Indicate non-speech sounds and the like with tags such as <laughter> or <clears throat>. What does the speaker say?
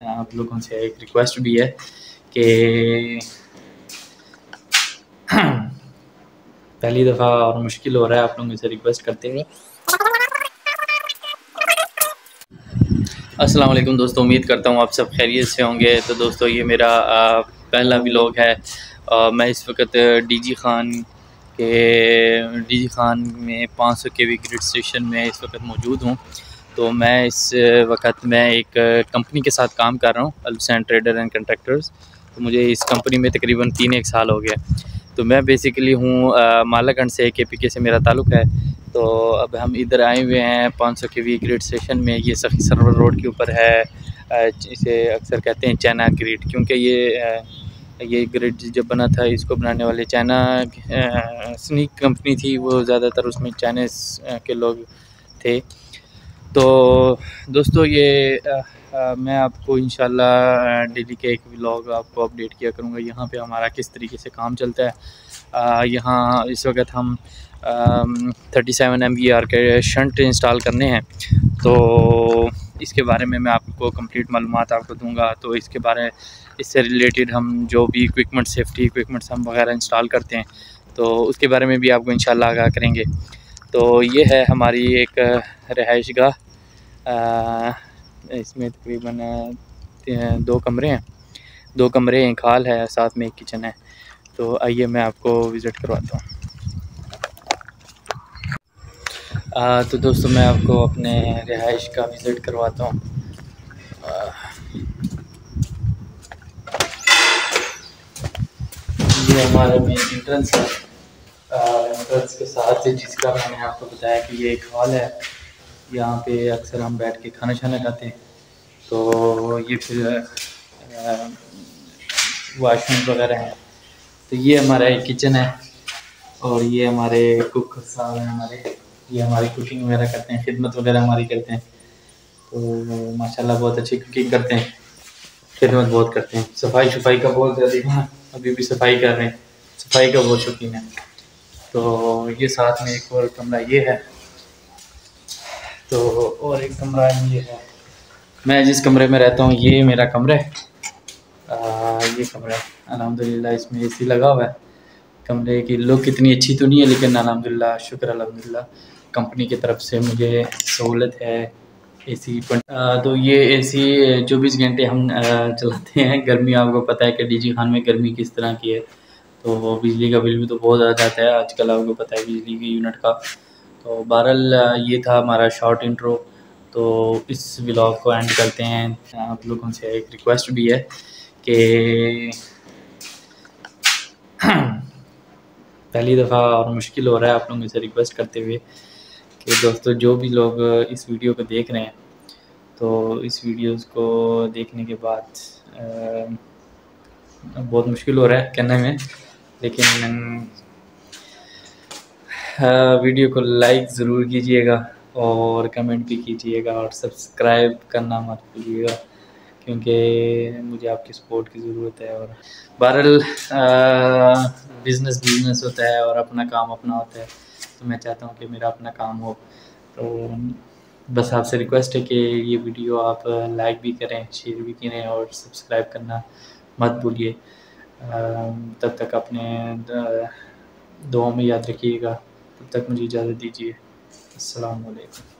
आप लोगों से एक रिक्वेस्ट भी है कि <clears throat> पहली दफ़ा और मुश्किल हो रहा है आप लोगों से रिक्वेस्ट करते हुए। अस्सलाम वालेकुम दोस्तों, उम्मीद करता हूँ आप सब खैरियत से होंगे। तो दोस्तों, ये मेरा पहला व्लॉग है। मैं इस वक्त डीजी खान के, डीजी खान में 500 के वी ग्रिड स्टेशन में इस वक्त मौजूद हूँ। तो मैं इस वक्त मैं एक कंपनी के साथ काम कर रहा हूँ अल्पसैन ट्रेडर एंड कंट्रैक्टर्स तो मुझे इस कंपनी में तकरीबन तीन एक साल हो गया। तो मैं बेसिकली हूँ मालागंज से के पी के से मेरा ताल्लुक़ है। तो अब हम इधर आए हुए हैं 500 सौ के वी ग्रिड स्टेशन में। ये सखी सरवर रोड के ऊपर है इसे अक्सर कहते हैं चाइना ग्रिड, क्योंकि ये ये ग्रिड जब बना था, इसको बनाने वाले चाइना स्नीक कंपनी थी। वो ज़्यादातर उसमें चाइनीज़ के लोग थे। तो दोस्तों ये आ, आ, मैं आपको इन डेली के एक व्लॉग आपको अपडेट किया करूँगा। यहाँ पे हमारा किस तरीके से काम चलता है। यहाँ इस वक्त हम थर्टी सेवन एम के शंट इंस्टॉल करने हैं। तो इसके बारे में मैं आपको कंप्लीट मालूम आपको दूँगा। तो इसके बारे इससे रिलेटेड हम जो भी इक्विपमेंट सेफ्टी इक्विपमेंट्स हम वगैरह इंस्टॉल करते हैं तो उसके बारे में भी आपको इन आगाह करेंगे। तो ये है हमारी एक रहाइश गाह। इसमें तकरीबन दो कमरे हैं। दो कमरे, एक हाल है, साथ में एक किचन है। तो आइए मैं आपको विज़िट करवाता हूँ। तो दोस्तों मैं आपको अपने रिहाइश का विज़िट करवाता हूँ। ये हमारा मेन इंट्रेंस है। एंट्रेंस के साथ जिसका मैंने आपको बताया कि ये एक हॉल है। यहाँ पे अक्सर हम बैठ के खाना छाना खाते हैं। तो ये फिर वाशरूम वगैरह हैं। तो ये हमारा एक किचन है और ये हमारे कुक साहब हैं हमारे। ये हमारी कुकिंग वगैरह करते हैं, खिदमत वगैरह हमारी करते हैं। तो माशाल्लाह बहुत अच्छी कुकिंग करते हैं। खिदमत बहुत करते हैं। सफ़ाई शफाई का बहुत ज़्यादा, अभी भी सफ़ाई कर रहे हैं। सफ़ाई का बहुत शौकीन है। तो ये साथ में एक और कमरा ये है। तो और एक कमरा ये है। मैं जिस कमरे में रहता हूँ, ये मेरा कमरा है। ये कमरा अलहमदिल्ला इसमें एसी लगा हुआ है। कमरे की लुक इतनी अच्छी तो नहीं है, लेकिन अलहमदिल्ला शुक्र अलहमदिल्ला कंपनी की तरफ़ से मुझे सहूलत है एसी तो ये एसी चौबीस घंटे हम चलाते हैं। गर्मी, आपको पता है कि डीजी खान में गर्मी किस तरह की है। तो बिजली का बिल भी तो बहुत ज़्यादा आता है। आजकल आपको पता है बिजली के यूनिट का। तो बहरहाल ये था हमारा शॉर्ट इंट्रो। तो इस व्लॉग को एंड करते हैं। आप लोगों से एक रिक्वेस्ट भी है कि <clears throat> पहली दफ़ा और मुश्किल हो रहा है आप लोगों से रिक्वेस्ट करते हुए कि दोस्तों जो भी लोग इस वीडियो को देख रहे हैं तो इस वीडियोस को देखने के बाद आ, बहुत मुश्किल हो रहा है कहने में। लेकिन वीडियो को लाइक ज़रूर कीजिएगा और कमेंट भी कीजिएगा और सब्सक्राइब करना मत भूलिएगा, क्योंकि मुझे आपकी सपोर्ट की ज़रूरत है और बहरहाल बिज़नेस बिज़नेस होता है और अपना काम अपना होता है। तो मैं चाहता हूँ कि मेरा अपना काम हो। तो बस आपसे रिक्वेस्ट है कि ये वीडियो आप लाइक भी करें शेयर भी करें और सब्सक्राइब करना मत भूलिए। तब तक अपने दुआ में याद रखिएगा तब तक मुझे इजाज़त दीजिए। अस्सलाम वालेकुम